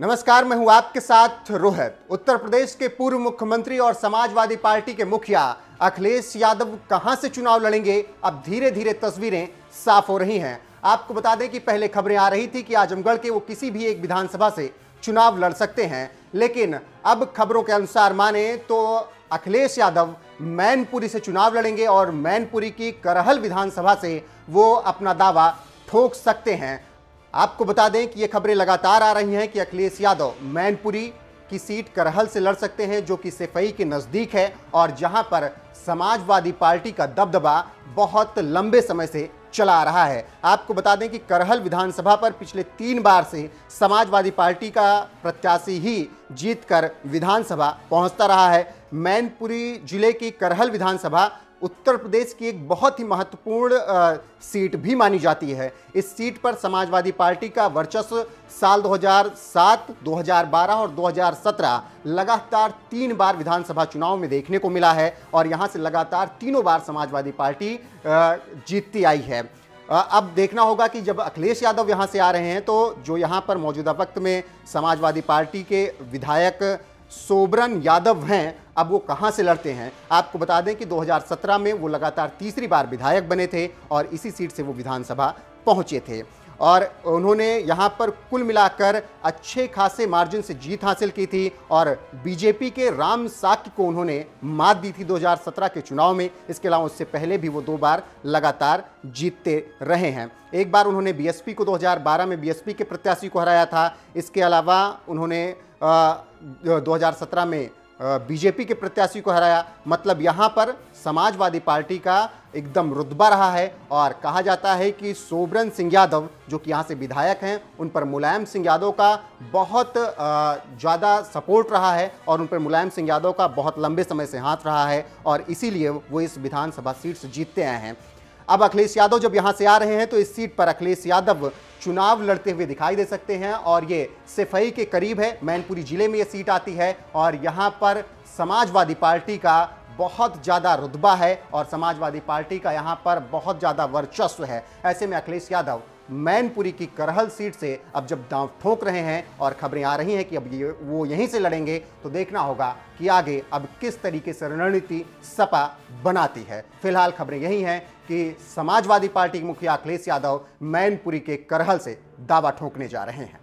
नमस्कार, मैं हूँ आपके साथ रोहित। उत्तर प्रदेश के पूर्व मुख्यमंत्री और समाजवादी पार्टी के मुखिया अखिलेश यादव कहाँ से चुनाव लड़ेंगे? अब धीरे धीरे तस्वीरें साफ़ हो रही हैं। आपको बता दें कि पहले खबरें आ रही थी कि आजमगढ़ के वो किसी भी एक विधानसभा से चुनाव लड़ सकते हैं। लेकिन अब खबरों के अनुसार माने तो अखिलेश यादव मैनपुरी से चुनाव लड़ेंगे और मैनपुरी की करहल विधानसभा से वो अपना दावा ठोक सकते हैं। आपको बता दें कि ये खबरें लगातार आ रही हैं कि अखिलेश यादव मैनपुरी की सीट करहल से लड़ सकते हैं, जो कि सिफई के नज़दीक है और जहाँ पर समाजवादी पार्टी का दबदबा बहुत लंबे समय से चला आ रहा है। आपको बता दें कि करहल विधानसभा पर पिछले तीन बार से समाजवादी पार्टी का प्रत्याशी ही जीतकर विधानसभा पहुँचता रहा है। मैनपुरी ज़िले की करहल विधानसभा उत्तर प्रदेश की एक बहुत ही महत्वपूर्ण सीट भी मानी जाती है। इस सीट पर समाजवादी पार्टी का वर्चस्व साल 2007, 2012 और 2017 लगातार तीन बार विधानसभा चुनाव में देखने को मिला है और यहाँ से लगातार तीनों बार समाजवादी पार्टी जीतती आई है। अब देखना होगा कि जब अखिलेश यादव यहाँ से आ रहे हैं तो जो यहाँ पर मौजूदा वक्त में समाजवादी पार्टी के विधायक सोबरन यादव हैं अब वो कहाँ से लड़ते हैं? आपको बता दें कि 2017 में वो लगातार तीसरी बार विधायक बने थे और इसी सीट से वो विधानसभा पहुँचे थे। और उन्होंने यहाँ पर कुल मिलाकर अच्छे खासे मार्जिन से जीत हासिल की थी और बीजेपी के राम साक्य को उन्होंने मात दी थी 2017 के चुनाव में। इसके अलावा उससे पहले भी वो दो बार लगातार जीतते रहे हैं। एक बार उन्होंने बीएसपी को 2012 में बीएसपी के प्रत्याशी को हराया था। इसके अलावा उन्होंने हज़ार सत्रह में बीजेपी के प्रत्याशी को हराया। मतलब यहाँ पर समाजवादी पार्टी का एकदम रुतबा रहा है और कहा जाता है कि सोबरन सिंह यादव, जो कि यहाँ से विधायक हैं, उन पर मुलायम सिंह यादव का बहुत ज़्यादा सपोर्ट रहा है और उन पर मुलायम सिंह यादव का बहुत लंबे समय से हाथ रहा है और इसीलिए वो इस विधानसभा सीट से जीतते आए हैं। अब अखिलेश यादव जब यहाँ से आ रहे हैं तो इस सीट पर अखिलेश यादव चुनाव लड़ते हुए दिखाई दे सकते हैं और ये सिफई के करीब है। मैनपुरी ज़िले में ये सीट आती है और यहाँ पर समाजवादी पार्टी का बहुत ज़्यादा रुतबा है और समाजवादी पार्टी का यहाँ पर बहुत ज़्यादा वर्चस्व है। ऐसे में अखिलेश यादव मैनपुरी की करहल सीट से अब जब दांव ठोक रहे हैं और खबरें आ रही हैं कि अब ये, वो यहीं से लड़ेंगे तो देखना होगा कि आगे अब किस तरीके से रणनीति सपा बनाती है। फ़िलहाल खबरें यही हैं कि समाजवादी पार्टी के मुखिया अखिलेश यादव मैनपुरी के करहल से दावा ठोकने जा रहे हैं।